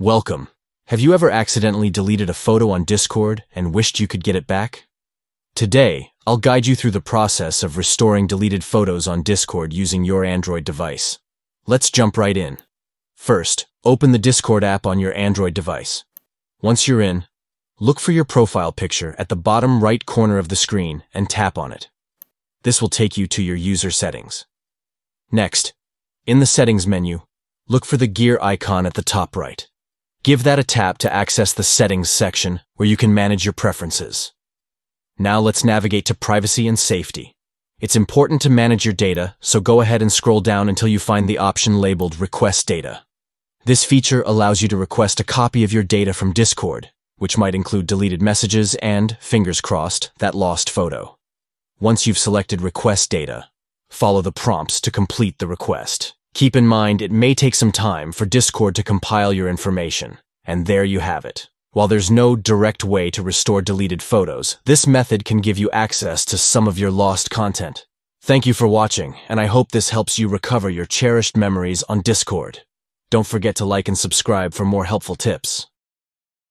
Welcome. Have you ever accidentally deleted a photo on Discord and wished you could get it back? Today, I'll guide you through the process of restoring deleted photos on Discord using your Android device. Let's jump right in. First, open the Discord app on your Android device. Once you're in, look for your profile picture at the bottom right corner of the screen and tap on it. This will take you to your user settings. Next, in the settings menu, look for the gear icon at the top right. Give that a tap to access the settings section where you can manage your preferences. Now let's navigate to privacy and safety. It's important to manage your data, so go ahead and scroll down until you find the option labeled Request Data. This feature allows you to request a copy of your data from Discord, which might include deleted messages and, fingers crossed, that lost photo. Once you've selected Request Data, follow the prompts to complete the request. Keep in mind it may take some time for Discord to compile your information, and there you have it. While there's no direct way to restore deleted photos, this method can give you access to some of your lost content. Thank you for watching, and I hope this helps you recover your cherished memories on Discord. Don't forget to like and subscribe for more helpful tips.